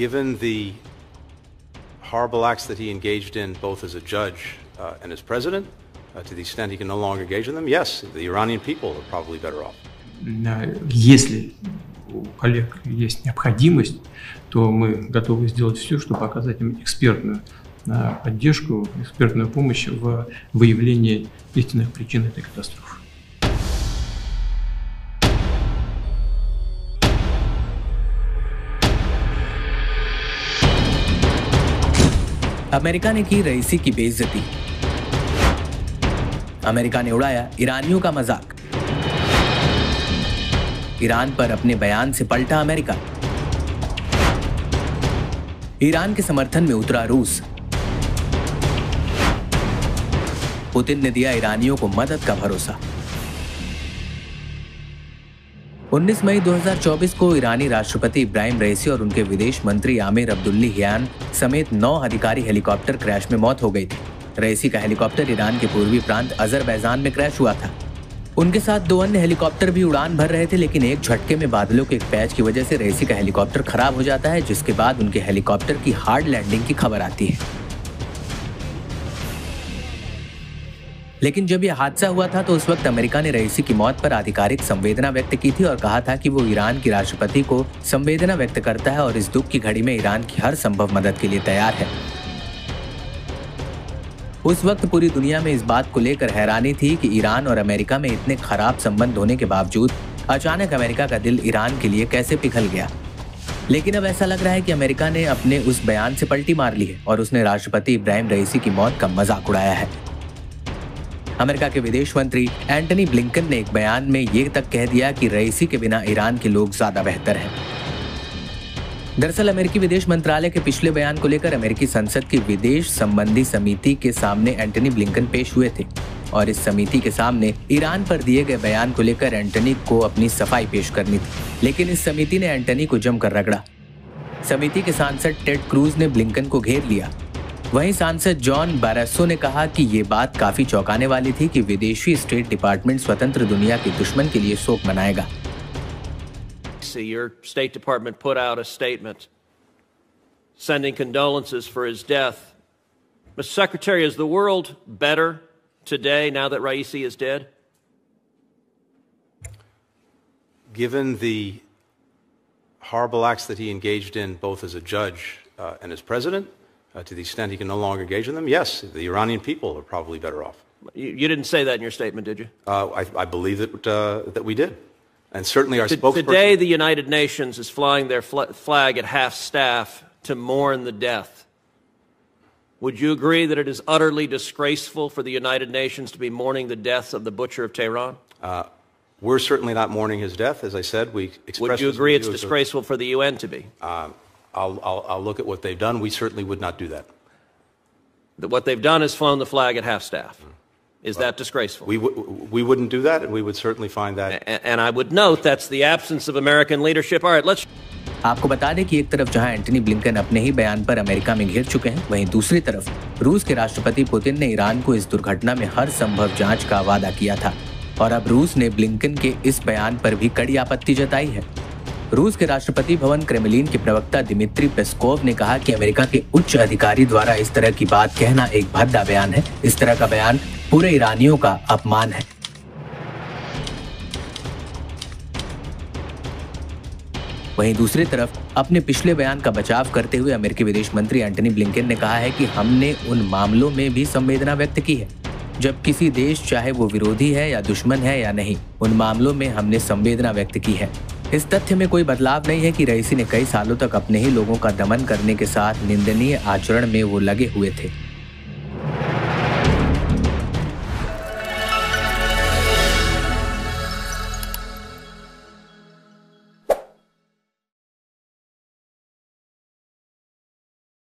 Given the horrible acts that he engaged in both as a judge uh, and as president, uh, to the extent he can no longer engage in them, yes, the Iranian people are probably better off. Если у коллег есть необходимость, то мы готовы сделать все, чтобы оказать им экспертную поддержку, экспертную помощь в выявлении истинных причин этой катастрофы. America ने की रईसी की बेइज्जती। America ने उड़ाया ईरानियों का मज़ाक। Iran पर अपने बयान से पलटा अमेरिका। ईरान के समर्थन में उतरा रूस। पुतिन ने दिया ईरानियों को मदद का भरोसा। 19 मई 2024 को ईरानी राष्ट्रपति इब्राहिम रईसी और उनके विदेश मंत्री आमिर अब्दुल्ली हियान समेत नौ अधिकारी हेलीकॉप्टर क्रैश में मौत हो गई थी। रईसी का हेलीकॉप्टर ईरान के पूर्वी प्रांत अजरबैजान में क्रैश हुआ था। उनके साथ दो अन्य हेलीकॉप्टर भी उड़ान भर रहे थे, लेकिन एक झटके में बादलों के एक पैच की वजह से रईसी का हेलीकॉप्टर खराब हो जाता है, जिसके बाद उनके हेलीकॉप्टर की हार्ड लैंडिंग की खबर आती है। लेकिन जब यह हादसा हुआ था तो उस वक्त अमेरिका ने रईसी की मौत पर आधिकारिक संवेदना व्यक्त की थी और कहा था कि वो ईरान की राष्ट्रपति को संवेदना व्यक्त करता है और इस दुख की घड़ी में ईरान की हर संभव मदद के लिए तैयार है। उस वक्त पूरी दुनिया में इस बात को लेकर हैरानी थी कि ईरान और अमेरिका में इतने खराब संबंध होने के बावजूद अचानक अमेरिका का दिल ईरान के लिए कैसे पिघल गया। लेकिन अब ऐसा लग रहा है कि अमेरिका ने अपने उस बयान से पलटी मार ली है और उसने राष्ट्रपति इब्राहिम रईसी की मौत का मज़ाक उड़ाया है। अमेरिका के विदेश मंत्री एंटनी ब्लिंकन ने एक बयान में ये तक कह दिया कि रईसी के बिना ईरान के लोग ज़्यादा बेहतर हैं। दरअसल अमेरिकी विदेश मंत्रालय के पिछले बयान को लेकर अमेरिकी संसद की विदेश संबंधी समिति के सामने एंटनी ब्लिंकन पेश हुए थे, और इस समिति के सामने ईरान पर दिए गए बयान को लेकर एंटनी को अपनी सफ़ाई पेश करनी थी, लेकिन इस समिति ने एंटनी को जमकर रगड़ा। समिति के सांसद टेड क्रूज ने ब्लिंकन को घेर लिया। वहीं सांसद जॉन बारासो ने कहा कि ये बात काफ़ी चौंकाने वाली थी कि विदेशी स्टेट डिपार्टमेंट स्वतंत्र दुनिया के दुश्मन के लिए शोक मनाएगा Your State Department put out a statement sending condolences for his death. Mr. Secretary, is the world better today now that Raisi is dead? Given the horrible acts that he engaged in both as a judge uh, and as president, uh, to the extent he can no longer engage in them, yes, the Iranian people are probably better off. You, you didn't say that in your statement, did you? Uh, I, I, believe that, uh, that we did. And certainly our spokesperson. Today, the United Nations is flying their fl- flag at half staff to mourn the death. Would you agree that it is utterly disgraceful for the United Nations to be mourning the death of the butcher of Tehran? Uh, we're certainly not mourning his death. As I said, we expressed. Would you agree it's disgraceful for the UN to be? Um, I'll, I'll, I'll, look at what they've done. We certainly would not do that. That what they've done is flown the flag at half staff. Is well, that disgraceful? We, w- we wouldn't do that, and we would certainly find that. And, and I would note that's the absence of American leadership. All right, let's. आपको बता दें कि एक तरफ जहां Antony Blinken अपने ही बयान पर अमेरिका में घिर चुके हैं वहीं दूसरी तरफ रूस के राष्ट्रपति पुतिन ने ईरान को इस दुर्घटना में हर संभव जांच का वादा किया था और अब रूस ने ब्लिंकन के इस बयान पर भी कड़ी आपत्ति जताई है रूस के राष्ट्रपति भवन क्रेमलिन के प्रवक्ता दिमित्री पेस्कोव ने कहा कि अमेरिका के उच्च अधिकारी द्वारा इस तरह की बात कहना एक भद्दा बयान है। इस तरह का बयान पूरे ईरानियों का अपमान है। वहीं दूसरी तरफ़, अपने पिछले बयान का बचाव करते हुए अमेरिकी विदेश मंत्री एंटनी ब्लिंकन ने कहा है कि हमने उन मामलों में भी संवेदना व्यक्त की है। जब किसी देश, चाहे वो विरोधी है या दुश्मन है या नहीं, उन मामलों में हमने संवेदना व्यक्त की है। इस तथ्य में कोई बदलाव नहीं है कि रईसी ने कई सालों तक अपने ही लोगों का दमन करने के साथ निंदनीय आचरण में वो लगे हुए थे।